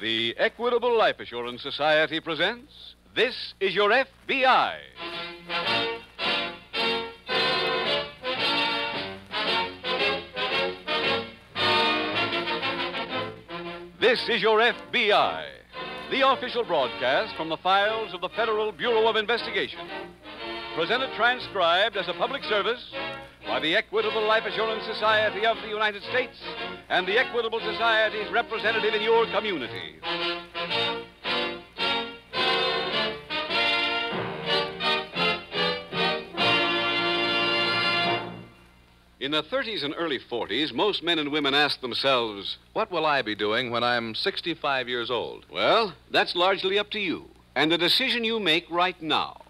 The Equitable Life Assurance Society presents This is Your FBI. This is Your FBI, the official broadcast from the files of the Federal Bureau of Investigation. Presented transcribed as a public service by the Equitable Life Assurance Society of the United States and the Equitable Society's representative in your community. In the 30s and early 40s, most men and women ask themselves, What will I be doing when I'm 65 years old? well, that's largely up to you and the decision you make right now.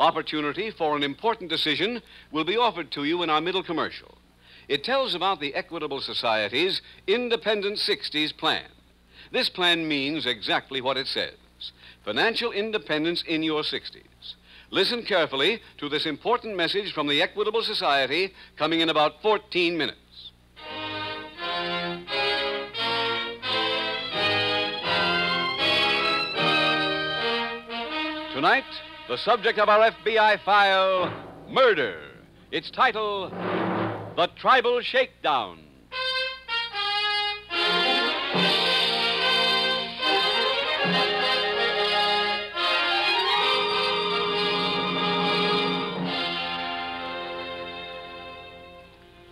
Opportunity for an important decision will be offered to you in our middle commercial. It tells about the Equitable Society's Independent 60s plan. This plan means exactly what it says financial independence in your 60s. Listen carefully to this important message from the Equitable Society coming in about 14 minutes. Tonight, the subject of our FBI file Murder. Its title The Tribal Shakedown.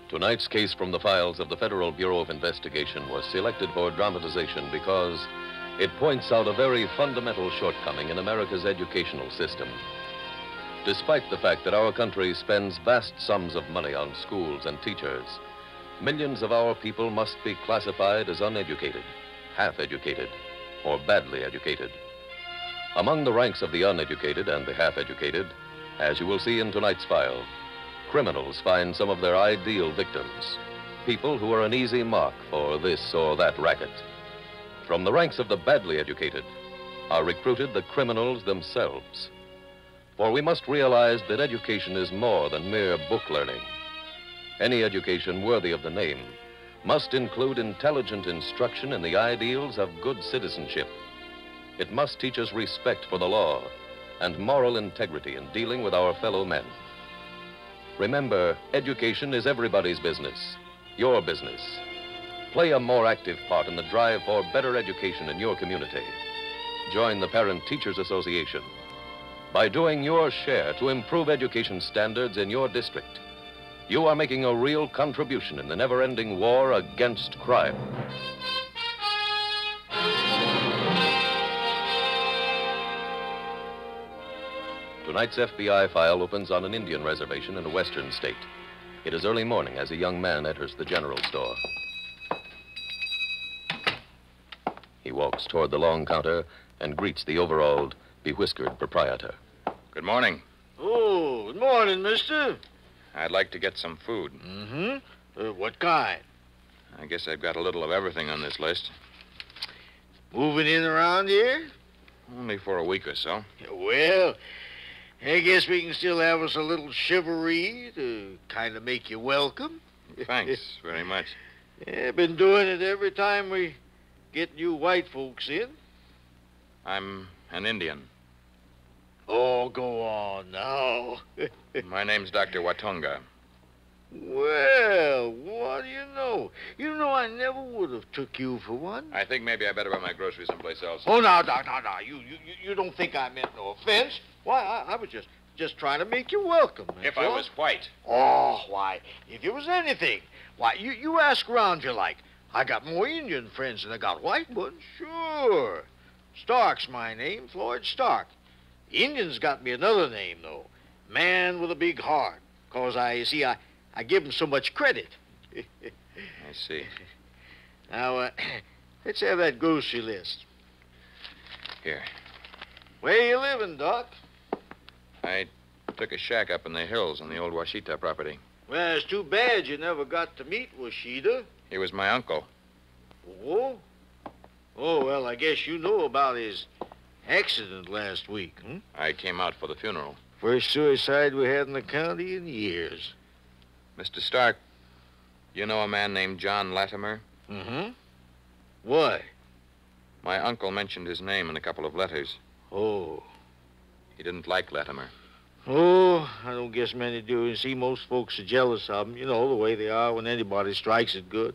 Tonight's case from the files of the Federal Bureau of Investigation was selected for dramatization because it points out a very fundamental shortcoming in America's educational system. Despite the fact that our country spends vast sums of money on schools and teachers, millions of our people must be classified as uneducated, half educated, or badly educated. Among the ranks of the uneducated and the half educated, as you will see in tonight's file, criminals find some of their ideal victims, people who are an easy mark for this or that racket. From the ranks of the badly educated are recruited the criminals themselves. For we must realize that education is more than mere book learning. Any education worthy of the name must include intelligent instruction in the ideals of good citizenship. It must teach us respect for the law and moral integrity in dealing with our fellow men. Remember, education is everybody's business, your business. Play a more active part in the drive for better education in your community. Join the Parent Teachers Association. By doing your share to improve education standards in your district, you are making a real contribution in the never ending war against crime. Tonight's FBI file opens on an Indian reservation in a western state. It is early morning as a young man enters the general store. He walks toward the long counter and greets the overalled, bewhiskered proprietor. Good morning. Oh, good morning, mister. I'd like to get some food. Mm-hmm. Uh, what kind? I guess I've got a little of everything on this list. Moving in around here? Only for a week or so. Well, I guess we can still have us a little chivalry to kind of make you welcome. Thanks very much. Yeah, been doing it every time we get you white folks in. I'm an Indian. Oh, go on now. My name's Dr. Watonga. well, what do you know? You know I never would have took you for one. I think maybe I better buy my groceries someplace else. Oh, now, Doc, now, now, you, you, you- don't think I meant no offense? Why, I, I was just, just trying to make you welcome. if I all. was white. Oh, why, if it was anything, why, you, you ask around you like. I got more Indian friends than I got white ones. Sure. Stark's my name, Floyd Stark. Indians got me another name, though. Man with a big heart. Cause I, you see, I, I give 'em so much credit. I see. now, uh, let's have that grocery list. Here. Where you living, Doc? I took a shack up in the hills on the old Washita property. Well, it's too bad you never got to meet Washita. He was my uncle. Oh? Oh, well, I guess you know about his accident last week, hmm? I came out for the funeral. First suicide we had in the county in years. Mr. Stark, you know a man named John Latimer? Mm-hmm. Why? My uncle mentioned his name in a couple of letters. Oh. He didn't like Latimer. Oh, I don't guess many do. You see, most folks are jealous of him. You know the way they are when anybody strikes it good.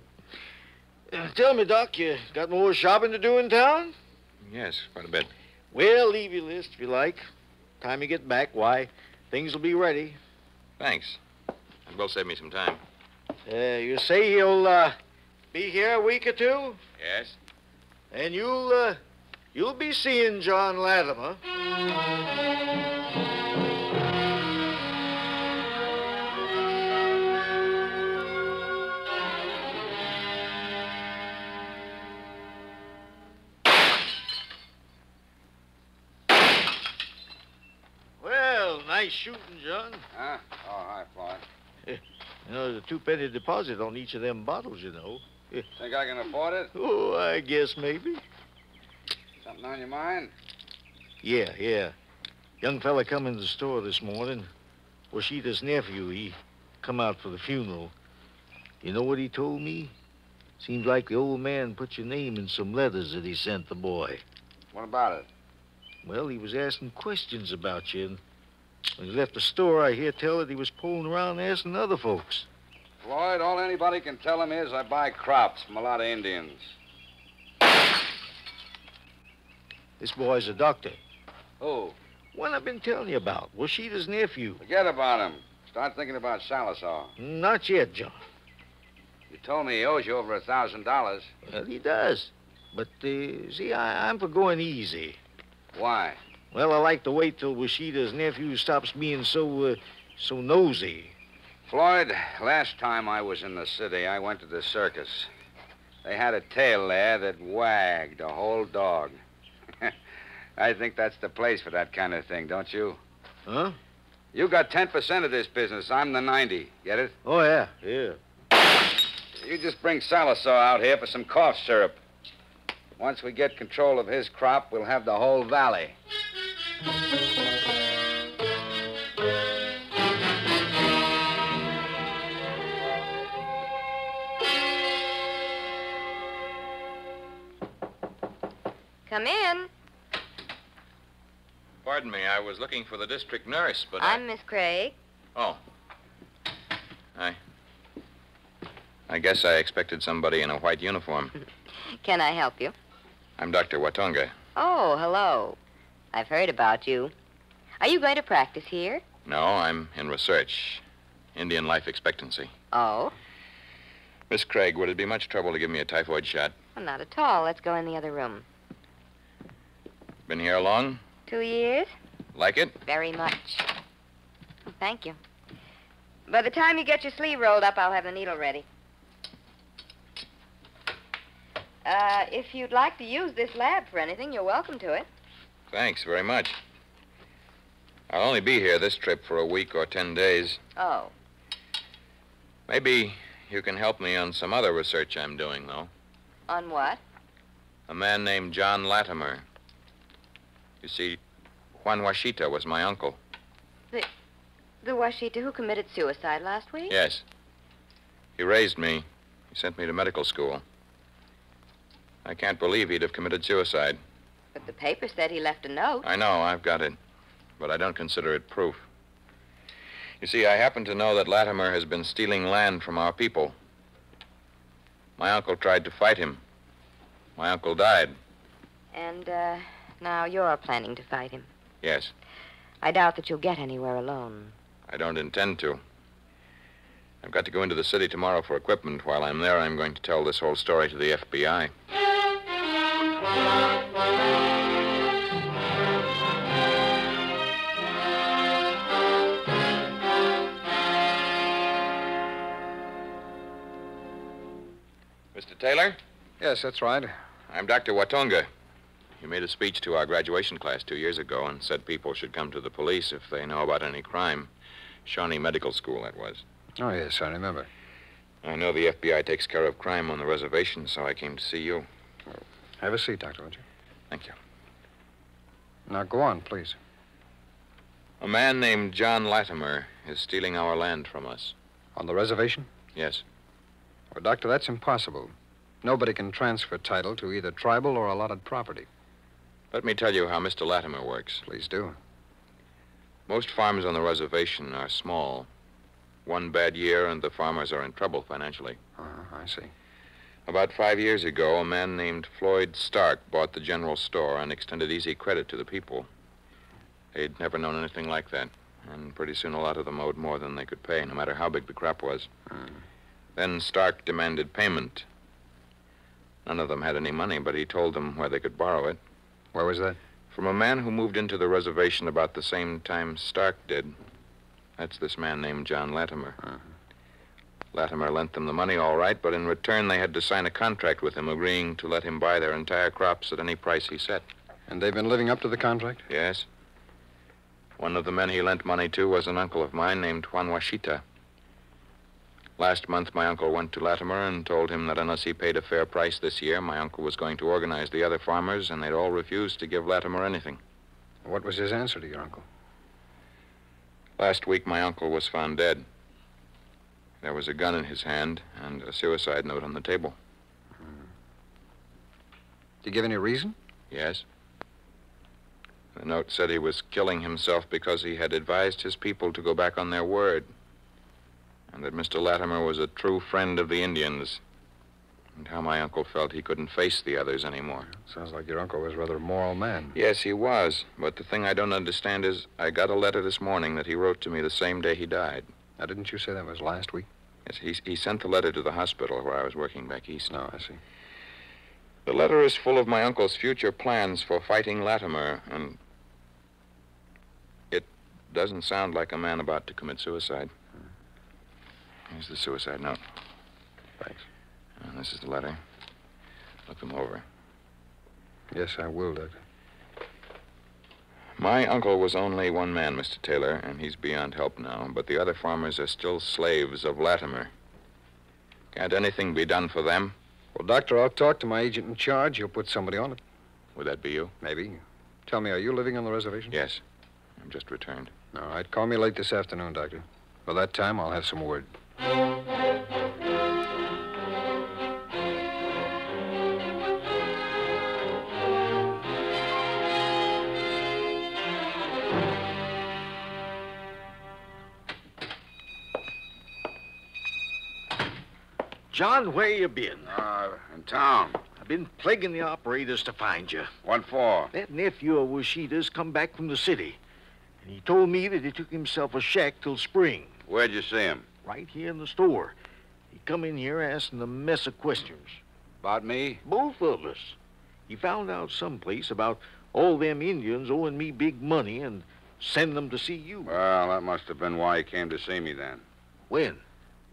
Uh, tell me, Doc, you got more shopping to do in town? Yes, quite a bit. Well, leave your list if you like. Time you get back, why, things will be ready. Thanks. It will save me some time. Uh, you say you'll uh, be here a week or two, Yes? and you'll uh, you'll be seeing John Latimer. Shooting, John. Huh? Oh, hi, Floyd. You know, there's a two-penny deposit on each of them bottles, you know. Eh. Think I can afford it? Oh, I guess maybe. Something on your mind? Yeah, yeah. Young fella come in the store this morning. Washita's nephew, he come out for the funeral. You know what he told me? Seems like the old man put your name in some letters that he sent the boy. What about it? Well, he was asking questions about you, and when he left the store, I hear tell that he was pulling around asking other folks. Floyd, all anybody can tell him is I buy crops from a lot of Indians. This boy's a doctor. Who? One I've been telling you about, Washita's nephew. Forget about him. Start thinking about Salazar. Not yet, John. You told me he owes you over a thousand dollars. Well, he does. But, uh, see, I, I'm for going easy. Why? Well, I like to wait till Washita's nephew stops being so, uh, so nosy. Floyd, last time I was in the city, I went to the circus. They had a tail there that wagged a whole dog. I think that's the place for that kind of thing, don't you? Huh? You got 10% of this business. I'm the 90. Get it? Oh, yeah, yeah. You just bring Salazar out here for some cough syrup. Once we get control of his crop, we'll have the whole valley. Come in. Pardon me, I was looking for the district nurse, but I'm Miss Craig. Oh. I... I guess I expected somebody in a white uniform. Can I help you? I'm Dr. Watonga. Oh, hello. I've heard about you. Are you going to practice here? No, I'm in research. Indian life expectancy. Oh, Miss Craig, would it be much trouble to give me a typhoid shot? well, not at all. Let's go in the other room. Been here long? Two years? Like it? Very much. Well, thank you. By the time you get your sleeve rolled up, I'll have the needle ready. Uh, if you'd like to use this lab for anything, you're welcome to it. Thanks very much. I'll only be here this trip for a week or ten days. Oh, Maybe you can help me on some other research I'm doing, though. on what? A man named John Latimer. You see, Juan Washita was my uncle. The the Washita who committed suicide last week? Yes. He raised me. He sent me to medical school. I can't believe he'd have committed suicide. But the paper said he left a note. I know, I've got it. But I don't consider it proof. You see, I happen to know that Latimer has been stealing land from our people. My uncle tried to fight him. My uncle died. And, uh, now you're planning to fight him. Yes, I doubt that you'll get anywhere alone. I don't intend to. I've got to go into the city tomorrow for equipment. While I'm there, I'm going to tell this whole story to the FBI. Mr. Taylor? Yes, that's right. I'm Dr. Watonga. You made a speech to our graduation class two years ago and said people should come to the police if they know about any crime. Shawnee Medical School, that was. Oh, yes, I remember. I know the FBI takes care of crime on the reservation, so I came to see you. Have a seat, Doctor, won't you? Thank you. Now, go on, please. A man named John Latimer is stealing our land from us. On the reservation? Yes. Well, Doctor, that's impossible. Nobody can transfer title to either tribal or allotted property. Let me tell you how Mr. Latimer works. Please do. Most farms on the reservation are small. One bad year, and the farmers are in trouble financially. Uh-huh, I see. About five years ago, a man named Floyd Stark bought the general store and extended easy credit to the people. They'd never known anything like that, and pretty soon a lot of them owed more than they could pay, no matter how big the crop was. Hmm. Then Stark demanded payment. None of them had any money, but he told them where they could borrow it. Where was that? From a man who moved into the reservation about the same time Stark did. That's this man named John Latimer. Uh-huh. Latimer lent them the money all right, but in return they had to sign a contract with him agreeing to let him buy their entire crops at any price he set. And they've been living up to the contract? Yes. One of the men he lent money to was an uncle of mine named Juan Washita. Last month, my uncle went to Latimer and told him that unless he paid a fair price this year, my uncle was going to organize the other farmers, and they'd all refuse to give Latimer anything. What was his answer to your uncle? Last week, my uncle was found dead. There was a gun in his hand and a suicide note on the table. Did you give any reason? Yes. The note said he was killing himself because he had advised his people to go back on their word, and that Mr. Latimer was a true friend of the Indians, and how my uncle felt he couldn't face the others anymore. Sounds like your uncle was rather a moral man. Yes, he was, but the thing I don't understand is I got a letter this morning that he wrote to me the same day he died. Now, didn't you say that was last week? Yes, he, he sent the letter to the hospital where I was working back east. No, I see. The letter is full of my uncle's future plans for fighting Latimer, and it doesn't sound like a man about to commit suicide. Hmm. Here's the suicide note. Thanks. And this is the letter. Look them over. Yes, I will, Doctor. My uncle was only one man, Mr. Taylor, and he's beyond help now, but the other farmers are still slaves of Latimer. Can't anything be done for them? Well, Doctor, I'll talk to my agent in charge. He'll put somebody on it. Would that be you? Maybe. Tell me, are you living on the reservation? Yes. I've just returned. All right. Call me late this afternoon, Doctor. By that time, I'll have some word. John, where you been? Uh, in town. I've been plaguing the operators to find you. What for? That nephew of Washita's come back from the city. And he told me that he took himself a shack till spring, Where'd you see him? right here in the store. He come in here asking a mess of questions. About me? Both of us. He found out someplace about all them Indians owing me big money and send them to see you. Well, that must have been why he came to see me then. When?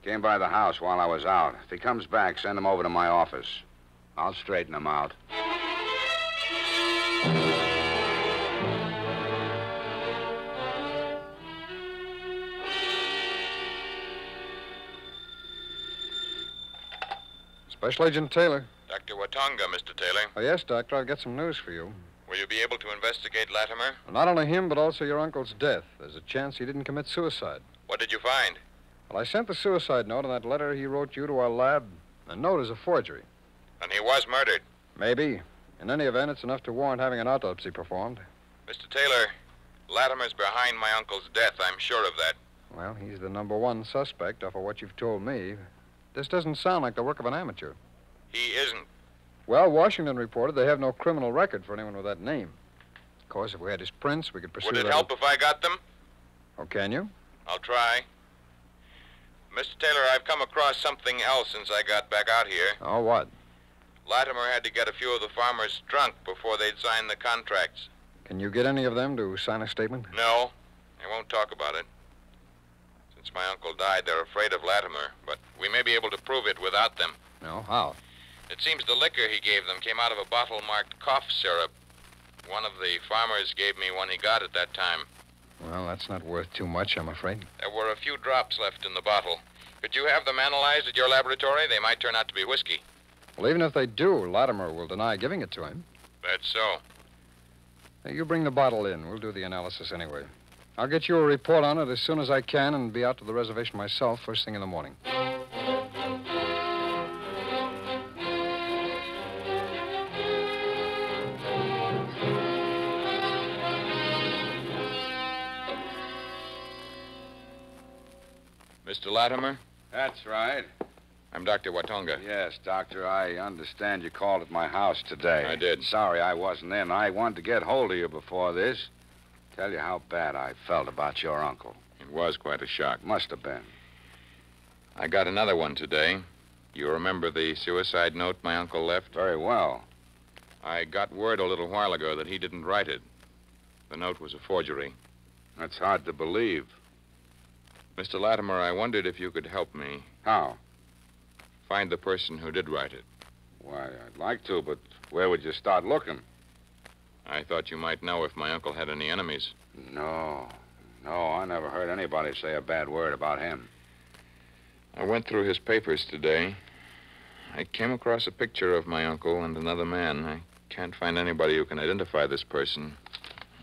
Came by the house while I was out. If he comes back, send him over to my office. I'll straighten him out. Special Agent Taylor. Dr. Watonga, Mr. Taylor. Oh, yes, Doctor, I've got some news for you. Will you be able to investigate Latimer? Well, not only him, but also your uncle's death. There's a chance he didn't commit suicide. What did you find? Well, I sent the suicide note and that letter he wrote you to our lab. The note is a forgery. And he was murdered. Maybe. In any event, it's enough to warrant having an autopsy performed. Mr. Taylor, Latimer's behind my uncle's death. I'm sure of that. Well, he's the number one suspect off of what you've told me. This doesn't sound like the work of an amateur. He isn't. Well, Washington reported they have no criminal record for anyone with that name. Of course, if we had his prints, we could pursue Would it help if I got them? Oh, can you? I'll try. Mr. Taylor, I've come across something else since I got back out here. Oh, what? Latimer had to get a few of the farmers drunk before they'd sign the contracts. Can you get any of them to sign a statement? No, they won't talk about it. Since my uncle died, they're afraid of Latimer, but we may be able to prove it without them. No. How? It seems the liquor he gave them came out of a bottle marked cough syrup. One of the farmers gave me one he got at that time. Well, that's not worth too much, I'm afraid. There were a few drops left in the bottle. Could you have them analyzed at your laboratory? They might turn out to be whiskey. Well, even if they do, Latimer will deny giving it to him. That's so. Hey, you bring the bottle in. We'll do the analysis anyway. I'll get you a report on it as soon as I can and be out to the reservation myself first thing in the morning. Mr. Latimer, That's right. I'm Dr. Watonga. Yes, Doctor, I understand you called at my house today. I did. Sorry I wasn't in. I wanted to get hold of you before this. Tell you how bad I felt about your uncle. It was quite a shock. Must have been. I got another one today. You remember the suicide note my uncle left? Very well. I got word a little while ago that he didn't write it. The note was a forgery. That's hard to believe. Mr. Latimer, I wondered if you could help me How? find the person who did write it. Why, I'd like to, but where would you start looking? I thought you might know if my uncle had any enemies. No. No, I never heard anybody say a bad word about him. I went through his papers today. I came across a picture of my uncle and another man. I can't find anybody who can identify this person.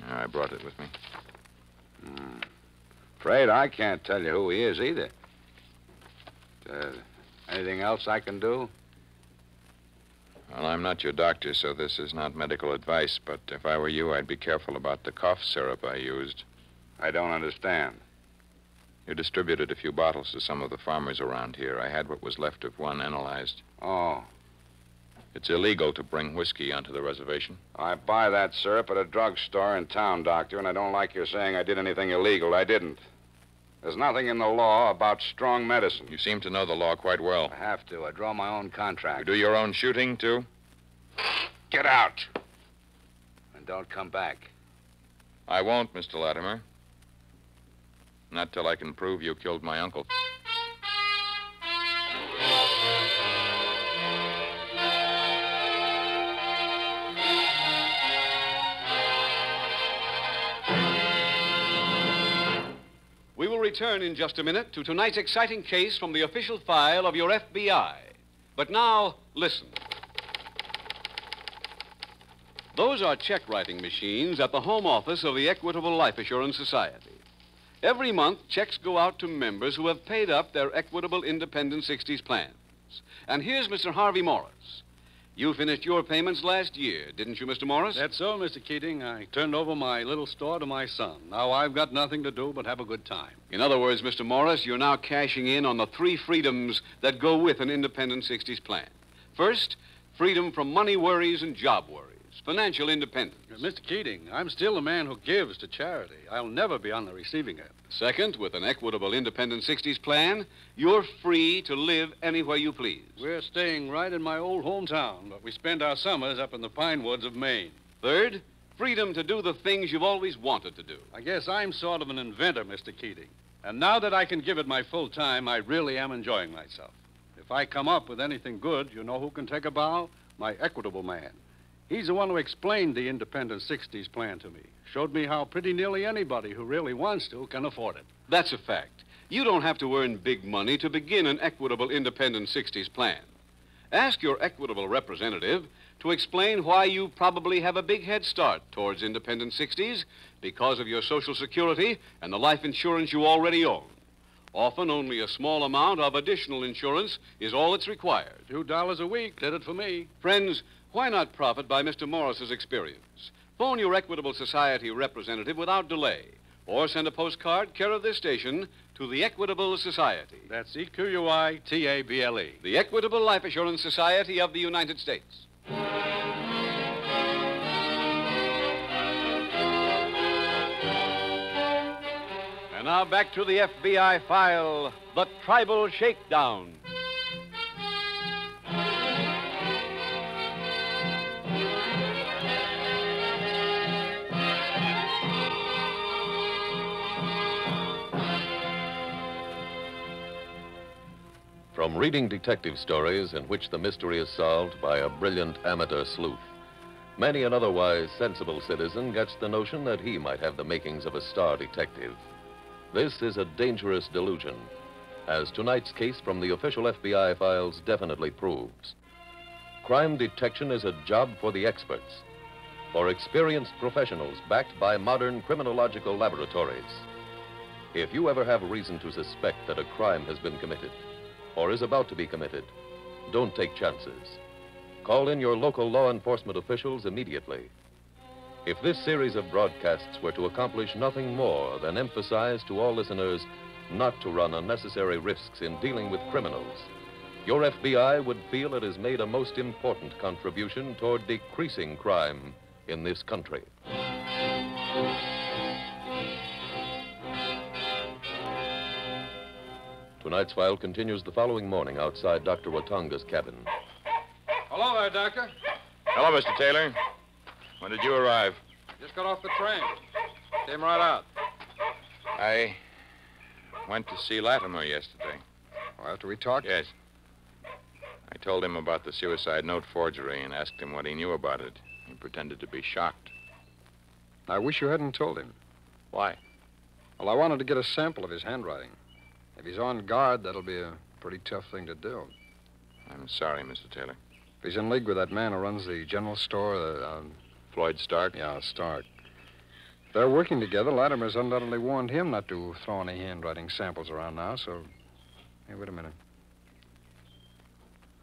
I brought it with me. Hmm. Afraid I can't tell you who he is either. Uh, anything else I can do? Well, I'm not your doctor, so this is not medical advice, but if I were you, I'd be careful about the cough syrup I used. I don't understand. You distributed a few bottles to some of the farmers around here. I had what was left of one analyzed. Oh, It's illegal to bring whiskey onto the reservation. I buy that syrup at a drugstore in town, Doctor, and I don't like your saying I did anything illegal. I didn't. There's nothing in the law about strong medicine. You seem to know the law quite well. I have to. I draw my own contract. You do your own shooting, too? Get out. And don't come back. I won't, Mr. Latimer. Not till I can prove you killed my uncle. Return in just a minute to tonight's exciting case from the official file of your FBI. But now, listen. Those are check writing machines at the home office of the Equitable Life Assurance Society. Every month, checks go out to members who have paid up their Equitable Independent 60s plans. And here's Mr. Harvey Morris. You finished your payments last year, didn't you, Mr. Morris? That's so, Mr. Keating. I turned over my little store to my son. Now I've got nothing to do but have a good time. In other words, Mr. Morris, you're now cashing in on the three freedoms that go with an independent 60s plan. First, freedom from money worries and job worries, financial independence. Uh, Mr. Keating, I'm still a man who gives to charity. I'll never be on the receiving end. Second, with an equitable independent 60s plan, you're free to live anywhere you please. We're staying right in my old hometown, but we spend our summers up in the pine woods of Maine. Third, freedom to do the things you've always wanted to do. I guess I'm sort of an inventor, Mr. Keating. And now that I can give it my full time, I really am enjoying myself. If I come up with anything good, you know who can take a bow? My equitable man. He's the one who explained the independent 60s plan to me. Showed me how pretty nearly anybody who really wants to can afford it. That's a fact. You don't have to earn big money to begin an equitable independent 60s plan. Ask your equitable representative to explain why you probably have a big head start towards independent 60s because of your Social Security and the life insurance you already own. Often, only a small amount of additional insurance is all that's required. Two dollars a week did it for me. Friends, why not profit by Mr. Morris's experience? Phone your Equitable Society representative without delay, or send a postcard care of this station to the Equitable Society, That's E Q U I T A B L E. the Equitable Life Assurance Society of the United States. And now back to the FBI file The Tribal Shakedown. From reading detective stories in which the mystery is solved by a brilliant amateur sleuth, many an otherwise sensible citizen gets the notion that he might have the makings of a star detective. This is a dangerous delusion, as tonight's case from the official FBI files definitely proves. Crime detection is a job for the experts, for experienced professionals backed by modern criminological laboratories. If you ever have reason to suspect that a crime has been committed, or is about to be committed, don't take chances. Call in your local law enforcement officials immediately. If this series of broadcasts were to accomplish nothing more than emphasize to all listeners not to run unnecessary risks in dealing with criminals. Your FBI would feel it has made a most important contribution toward decreasing crime in this country. Tonight's file continues the following morning outside Dr. Watonga's cabin. Hello there, Doctor. Hello, Mr. Taylor. When did you arrive? Just got off the train. Came right out. I went to see Latimer yesterday. Well, after we talked? Yes. I told him about the suicide note forgery and asked him what he knew about it. He pretended to be shocked. I wish you hadn't told him. Why? Well, I wanted to get a sample of his handwriting. If he's on guard, that'll be a pretty tough thing to do. I'm sorry, Mr. Taylor. If he's in league with that man who runs the general store, uh, um, Floyd Stark? yeah, Stark. If they're working together, Latimer's undoubtedly warned him not to throw any handwriting samples around now, so. Hey, wait a minute.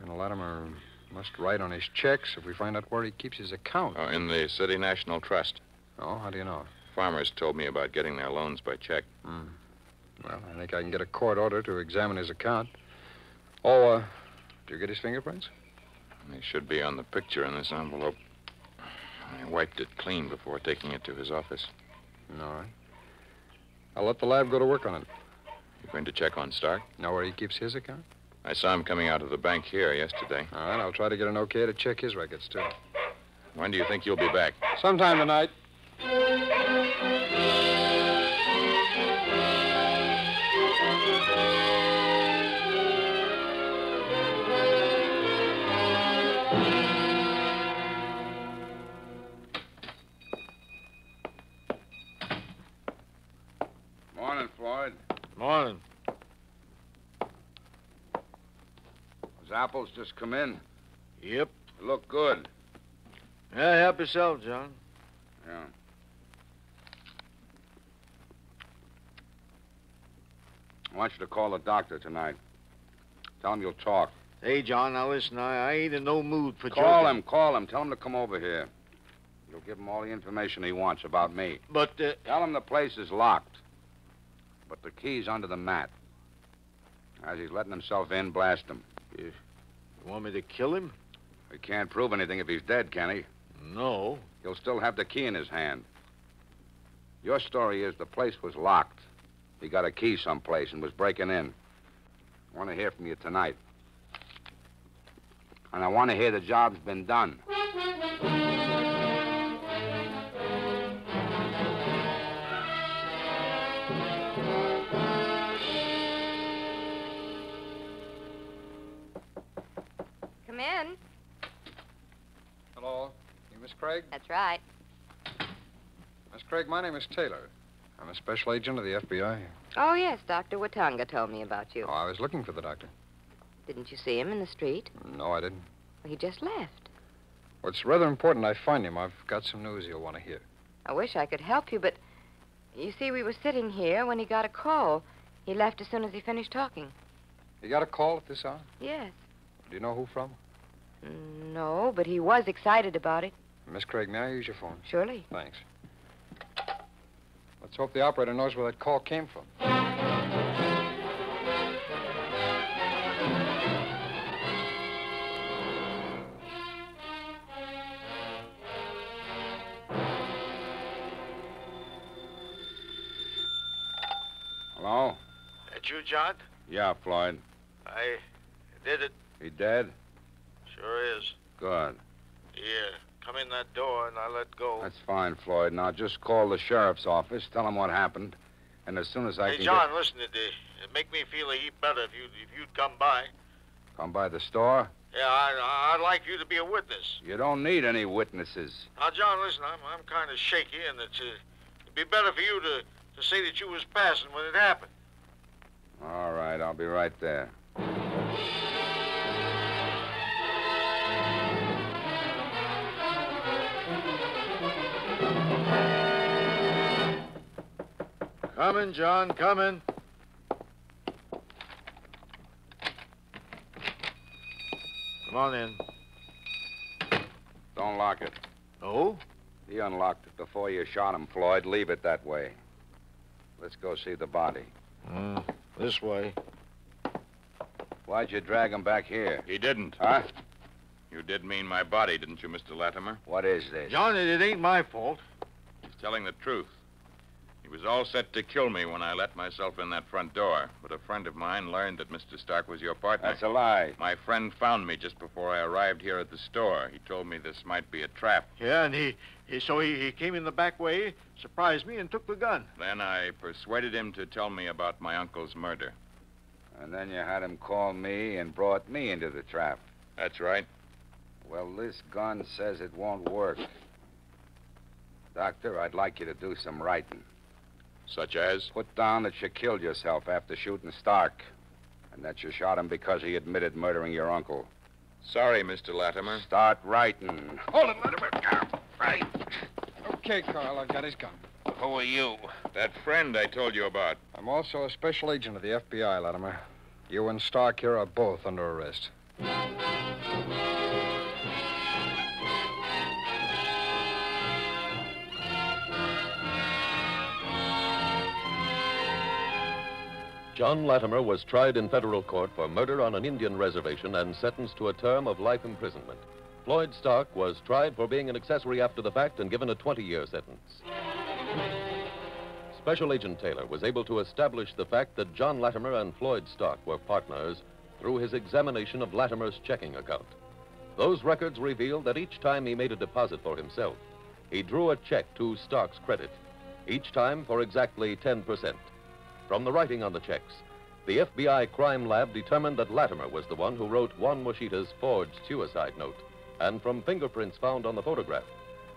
And Latimer must write on his checks if we find out where he keeps his account. Oh, in the City National Trust. Oh, how do you know? Farmers told me about getting their loans by check. Hmm. Well, I think I can get a court order to examine his account. Oh, uh, did you get his fingerprints? They should be on the picture in this envelope. I wiped it clean before taking it to his office. All right. I'll let the lab go to work on it. You going to check on Stark? Know where he keeps his account? I saw him coming out of the bank here yesterday. All right, I'll try to get an okay to check his records, too. When do you think you'll be back? Sometime tonight. Just come in. Yep. Look good. Yeah, help yourself, John. Yeah. I want you to call the doctor tonight. Tell him you'll talk. Hey, John, now listen, I, I ain't in no mood for Call joking. him, call him. Tell him to come over here. You'll give him all the information he wants about me. But, uh, Tell him the place is locked, but the key's under the mat. As he's letting himself in, blast him. You want me to kill him? He can't prove anything if he's dead, can he? No. He'll still have the key in his hand. Your story is the place was locked. He got a key someplace and was breaking in. I want to hear from you tonight. And I want to hear the job's been done. In. Hello. You Miss Craig? That's right. Miss Craig, my name is Taylor. I'm a special agent of the FBI. Oh, yes, Dr. Watonga told me about you. Oh, I was looking for the doctor. Didn't you see him in the street? No, I didn't. Well, he just left. Well, it's rather important I find him. I've got some news you'll want to hear. I wish I could help you, but you see, we were sitting here when he got a call. He left as soon as he finished talking. You got a call at this hour? Yes. Do you know who from? No, but he was excited about it. Miss Craig, may I use your phone? Surely. Thanks. Let's hope the operator knows where that call came from. Hello? That you, John? Yeah, Floyd. I did it. He dead? Good. Yeah. Come in that door and I let go. That's fine, Floyd. Now just call the sheriff's office, tell him what happened, and as soon as I hey, can John, listen, it'd, uh, it'd make me feel a heap better if you if you'd come by. come by the store, Yeah, I, I'd like you to be a witness. you don't need any witnesses. Now, John, listen, I'm I'm kind of shaky, and it's uh, it'd be better for you to to say that you was passing when it happened. All right, I'll be right there. Coming, John, coming. Come on in. Don't lock it. Oh? He unlocked it before you shot him, Floyd. Leave it that way. Let's go see the body. Uh, this way. Why'd you drag him back here? He didn't. Huh? You did mean my body, didn't you, Mr. Latimer? What is this? John, it, it ain't my fault. He's telling the truth. He was all set to kill me when I let myself in that front door, but a friend of mine learned that Mr. Stark was your partner. That's a lie. My friend found me just before I arrived here at the store. He told me this might be a trap. Yeah, and he, he so he, he came in the back way, surprised me, and took the gun. Then I persuaded him to tell me about my uncle's murder. And then you had him call me and brought me into the trap. That's right. Well, this gun says it won't work. Doctor, I'd like you to do some writing. Such as? Put down that you killed yourself after shooting Stark, and that you shot him because he admitted murdering your uncle. Sorry, Mr. Latimer. Start writing. Hold it, Latimer. Right. Okay, Carl, I've got his gun. Who are you? That friend I told you about. I'm also a special agent of the FBI, Latimer. You and Stark here are both under arrest. John Latimer was tried in federal court for murder on an Indian reservation and sentenced to a term of life imprisonment. Floyd Stark was tried for being an accessory after the fact and given a 20 year sentence. Special Agent Taylor was able to establish the fact that John Latimer and Floyd Stark were partners through his examination of Latimer's checking account. Those records revealed that each time he made a deposit for himself, he drew a check to Stark's credit, each time for exactly 10%. From the writing on the checks, the FBI crime lab determined that Latimer was the one who wrote Juan Washita's forged suicide note. And from fingerprints found on the photograph,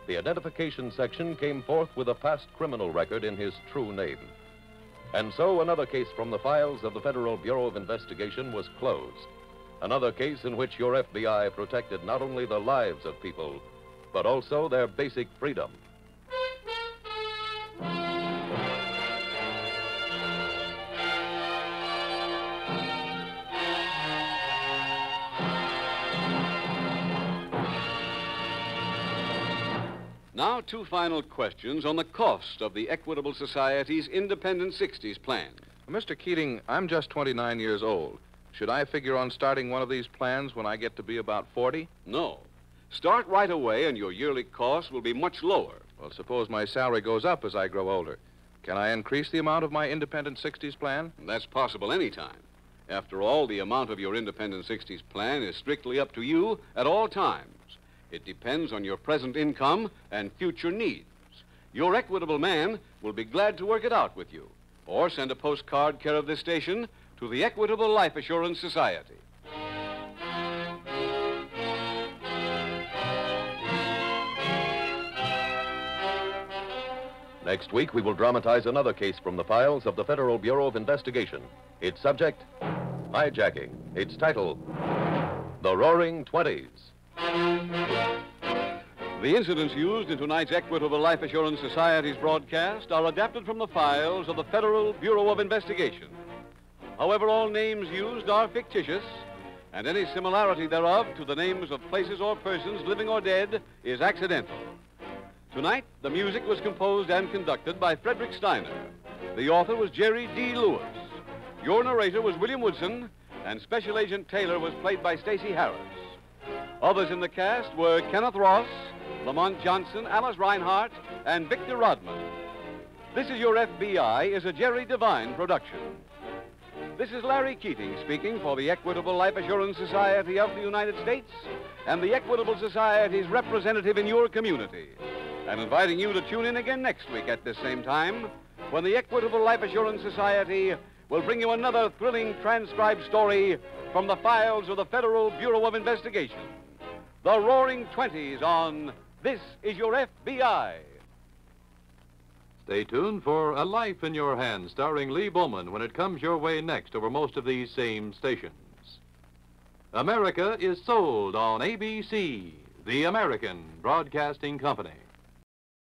the identification section came forth with a past criminal record in his true name. And so another case from the files of the Federal Bureau of Investigation was closed. Another case in which your FBI protected not only the lives of people, but also their basic freedom. Now, two final questions on the cost of the Equitable Society's Independent 60s plan. Mr. Keating, I'm just 29 years old. Should I figure on starting one of these plans when I get to be about 40? No. Start right away, and your yearly cost will be much lower. Well, suppose my salary goes up as I grow older. Can I increase the amount of my Independent 60s plan? That's possible any time. After all, the amount of your Independent 60s plan is strictly up to you at all times. It depends on your present income and future needs. Your equitable man will be glad to work it out with you. Or send a postcard care of this station to the Equitable Life Assurance Society. Next week, we will dramatize another case from the files of the Federal Bureau of Investigation. Its subject, hijacking. Its title, The Roaring Twenties. The incidents used in tonight's Equitable Life Assurance Society's broadcast are adapted from the files of the Federal Bureau of Investigation. However, all names used are fictitious, and any similarity thereof to the names of places or persons, living or dead, is accidental. Tonight, the music was composed and conducted by Frederick Steiner. The author was Jerry D. Lewis. Your narrator was William Woodson, and Special Agent Taylor was played by Stacy Harris. Others in the cast were Kenneth Ross, Lamont Johnson, Alice Reinheart, and Victor Rodman. This is Your FBI is a Jerry Devine production. This is Larry Keating speaking for the Equitable Life Assurance Society of the United States and the Equitable Society's representative in your community, and inviting you to tune in again next week at this same time when the Equitable Life Assurance Society will bring you another thrilling transcribed story from the files of the Federal Bureau of Investigation. The Roaring Twenties on This Is Your FBI. Stay tuned for A Life in Your Hands, starring Lee Bowman, when it comes your way next over most of these same stations. America is sold on ABC, the American Broadcasting Company.